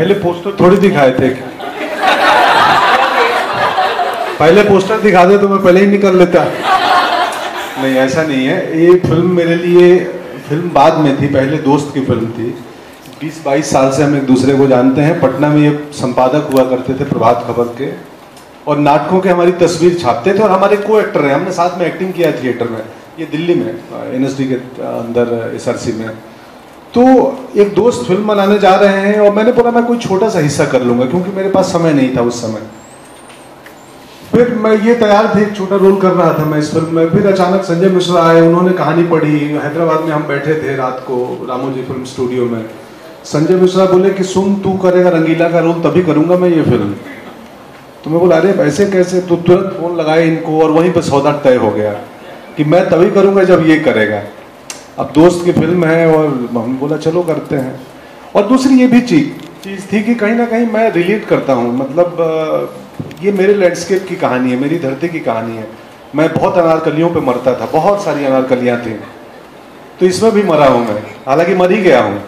पहले पोस्टर थोड़ी दिखाए थे। पहले पोस्टर दिखा दे तो मैं पहले ही निकल लेता। नहीं, ऐसा नहीं है। ये फ़िल्म मेरे लिए फ़िल्म बाद में थी, पहले दोस्त की फ़िल्म थी। 20-22 साल से हम एक दूसरे को जानते हैं। पटना में ये संपादक हुआ करते थे प्रभात खबर के। और नाटकों के हमारी तस्वीर छापते थे और हमारे को एक्टर हैं। हमने साथ में एक्टिंग किया थिएटर में, ये दिल्ली में एन के अंदर एसआरसी में। तो एक दोस्त फ़िल्म बनाने जा रहे हैं और मैंने बोला, मैं कोई छोटा सा हिस्सा कर लूँगा, क्योंकि मेरे पास समय नहीं था उस समय. फिर मैं ये तैयार थे, एक छोटा रोल कर रहा था मैं इस फ़िल्म में। फिर अचानक संजय मिश्रा आए, उन्होंने कहानी पढ़ी। हैदराबाद में हम बैठे थे रात को, रामोजी फ़िल्म स्टूडियो में। संजय मिश्रा बोले कि, सुन, तू करेगा रंगीला का रोल, तभी करूँगा मैं ये फ़िल्म। तो मैं बोला, अरे, ऐसे कैसे? तो तुरंत फ़ोन लगाए इनको और वहीं पर सौदा तय हो गया कि मैं तभी करूँगा जब ये करेगा। अब दोस्त की फ़िल्म है और हम बोला, चलो करते हैं। और दूसरी ये भी चीज़, चीज़ थी कि कहीं ना कहीं मैं रिलेट करता हूँ। मतलब ये मेरे लैंडस्केप की कहानी है, मेरी धरती की कहानी है। मैं बहुत अनारकलियों पे मरता था, बहुत सारी अनारकलियाँ थी। तो इसमें भी मरा हूँ मैं। हालाँकि मर ही गया हूँ।